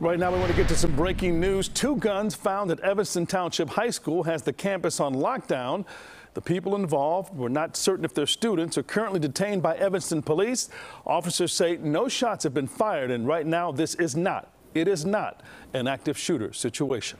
Right now, we want to get to some breaking news. Two guns found at Evanston Township High School has the campus on lockdown. The people involved were not certain if they're students are currently detained by Evanston police. Officers say no shots have been fired, and right now, this is not, it is not an active shooter situation.